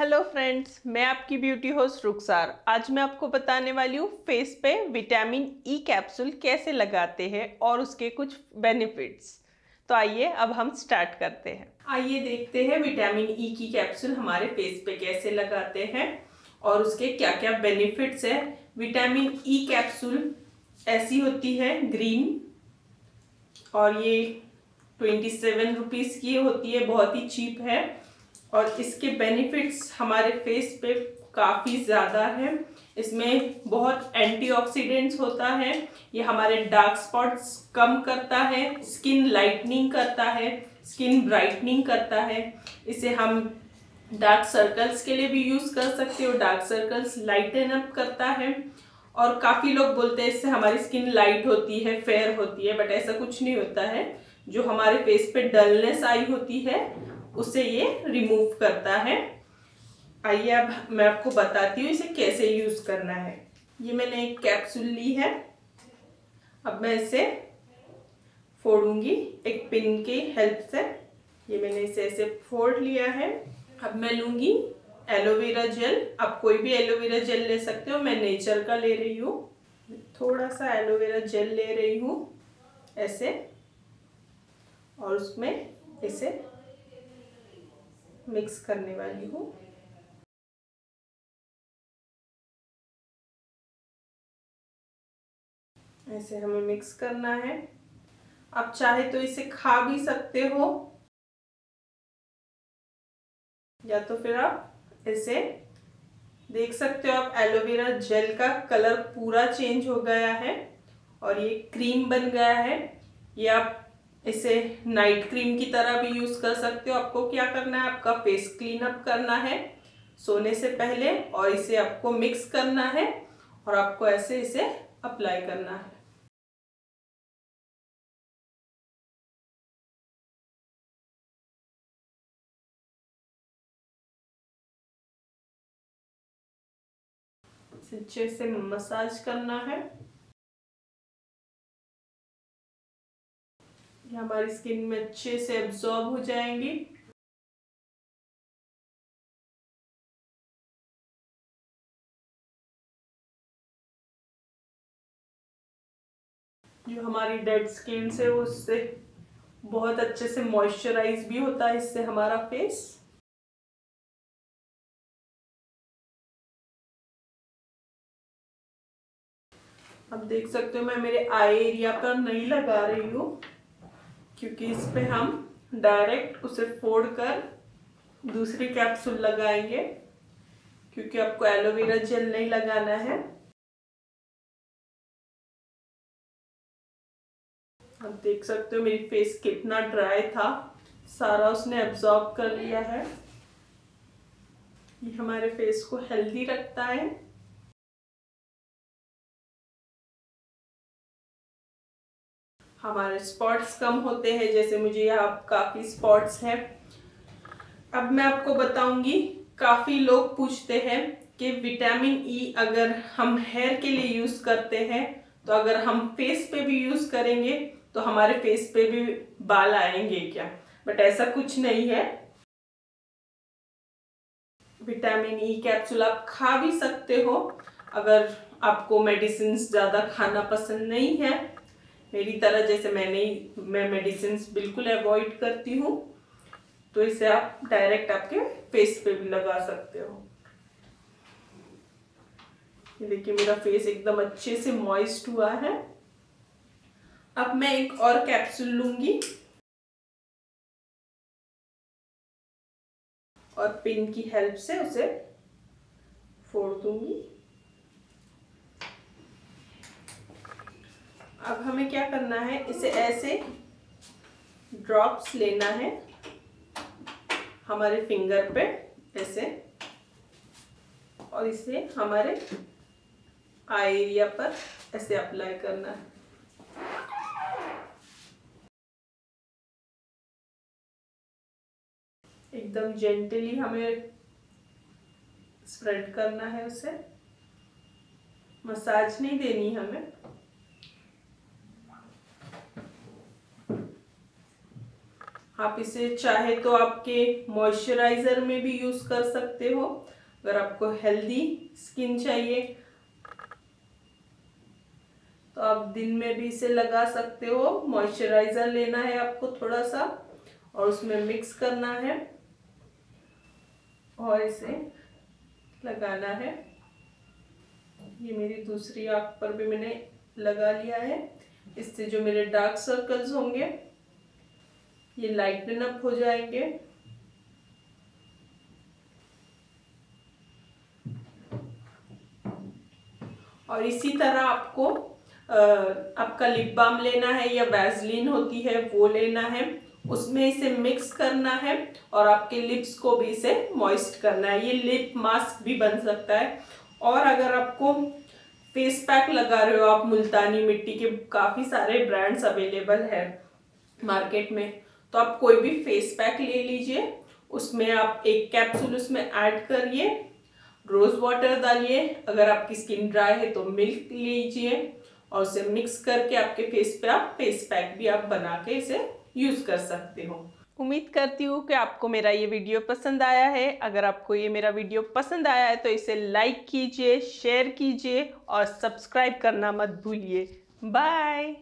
Hello friends मैं आपकी beauty host रुखसार। आज मैं आपको बताने वाली हूँ फेस पे विटामिन ई e कैप्सूल कैसे लगाते हैं और उसके कुछ बेनिफिट्स तो आइए, अब हम स्टार्ट करते हैं। आइए देखते हैं विटामिन ई e की कैप्सूल हमारे फेस पे कैसे लगाते हैं और उसके क्या क्या बेनिफिट्स है। विटामिन ई e कैप्सूल ऐसी होती है ग्रीन और ये ट्वेंटी सेवन रुपीज़ की होती है, बहुत ही चीप है। और इसके बेनिफिट्स हमारे फेस पे काफ़ी ज़्यादा है। इसमें बहुत एंटीऑक्सीडेंट्स होता है, ये हमारे डार्क स्पॉट्स कम करता है स्किन लाइटनिंग करता है स्किन ब्राइटनिंग करता है। इसे हम डार्क सर्कल्स के लिए भी यूज़ कर सकते हो डार्क सर्कल्स लाइटन अप करता है। और काफ़ी लोग बोलते हैं, इससे हमारी स्किन लाइट होती है फेयर होती है बट ऐसा कुछ नहीं होता है। जो हमारे फेस पे डलनेस आई होती है उसे ये रिमूव करता है। आइए अब मैं आपको बताती हूँ इसे कैसे यूज़ करना है। ये मैंने एक कैप्सूल ली है। अब मैं इसे फोड़ूँगी एक पिन की हेल्प से। ये मैंने इसे ऐसे फोड़ लिया है। अब मैं लूँगी एलोवेरा जेल आप कोई भी एलोवेरा जेल ले सकते हो, मैं नेचर का ले रही हूँ। थोड़ा सा एलोवेरा जेल ले रही हूँ ऐसे। और उसमें इसे मिक्स करने वाली हूँ। ऐसे हमें मिक्स करना है। आप चाहे तो इसे खा भी सकते हो। या तो फिर आप इसे देख सकते हो, आप एलोवेरा जेल का कलर पूरा चेंज हो गया है और ये क्रीम बन गया है। ये आप इसे नाइट क्रीम की तरह भी यूज़ कर सकते हो। आपको क्या करना है? आपका फेस क्लीन अप करना है सोने से पहले और इसे आपको मिक्स करना है और आपको ऐसे इसे अप्लाई करना है। अच्छे से मसाज करना है। ये हमारी स्किन में अच्छे से एब्जॉर्ब हो जाएँगी। जो हमारी डेड स्किन से, उससे बहुत अच्छे से मॉइस्चराइज भी होता है, इससे हमारा फेस अब देख सकते हो मैं मेरे आई एरिया पर नहीं लगा रही हूँ। क्योंकि इस पे हम डायरेक्ट उसे फोड़ कर दूसरी कैप्सूल लगाएँगे, क्योंकि आपको एलोवेरा जेल नहीं लगाना है। आप देख सकते हो मेरी फेस कितना ड्राई था, सारा उसने एब्जॉर्ब कर लिया है। ये हमारे फेस को हेल्दी रखता है। हमारे स्पॉट्स कम होते हैं, जैसे मुझे यहाँ काफ़ी स्पॉट्स हैं। अब मैं आपको बताऊँगी, काफ़ी लोग पूछते हैं कि विटामिन ई e अगर हम हेयर के लिए यूज़ करते हैं तो अगर हम फेस पे भी यूज़ करेंगे तो हमारे फेस पे भी बाल आएँगे क्या? बट ऐसा कुछ नहीं है। विटामिन ई कैप्सूल आप खा भी सकते हो, अगर आपको मेडिसिन ज़्यादा खाना पसंद नहीं है। मेरी तरह जैसे मैंने मैं मेडिसिन बिल्कुल अवॉइड करती हूँ तो इसे आप डायरेक्ट आपके फेस पे भी लगा सकते हो। ये देखिए, मेरा फेस एकदम अच्छे से मॉइस्ट हुआ है। अब मैं एक और कैप्सूल लूँगी। और पिन की हेल्प से उसे फोड़ दूँगी। अब हमें क्या करना है? इसे ऐसे ड्रॉप्स लेना है हमारे फिंगर पे, ऐसे, और इसे हमारे आई एरिया पर ऐसे अप्लाई करना है। एकदम जेंटली हमें स्प्रेड करना है उसे। मसाज नहीं देनी हमें। आप इसे चाहे तो आपके मॉइस्चराइज़र में भी यूज़ कर सकते हो। अगर आपको हेल्दी स्किन चाहिए तो आप दिन में भी इसे लगा सकते हो। मॉइस्चराइज़र लेना है आपको थोड़ा सा और उसमें मिक्स करना है और इसे लगाना है। ये मेरी दूसरी आँख पर भी मैंने लगा लिया है। इससे जो मेरे डार्क सर्कल्स होंगे ये लाइटन अप हो जाएँगे। और इसी तरह आपको आपका लिप बाम लेना है या वैजलिन होती है, वो लेना है। उसमें इसे मिक्स करना है और आपके लिप्स को भी इसे मॉइस्ट करना है। ये लिप मास्क भी बन सकता है। और अगर आपको फेस पैक लगा रहे हो आप, मुल्तानी मिट्टी के काफ़ी सारे ब्रांड्स अवेलेबल है मार्केट में। तो आप कोई भी फेस पैक ले लीजिए, उसमें आप एक कैप्सूल उसमें ऐड करिए रोज़ वाटर डालिए, अगर आपकी स्किन ड्राई है तो मिल्क लीजिए, और उसे मिक्स करके आपके फेस पे आप फेस पैक भी आप बना के इसे यूज़ कर सकते हो। उम्मीद करती हूँ कि आपको मेरा ये वीडियो पसंद आया है। अगर आपको ये मेरा वीडियो पसंद आया है तो इसे लाइक कीजिए शेयर कीजिए, और सब्सक्राइब करना मत भूलिए। बाय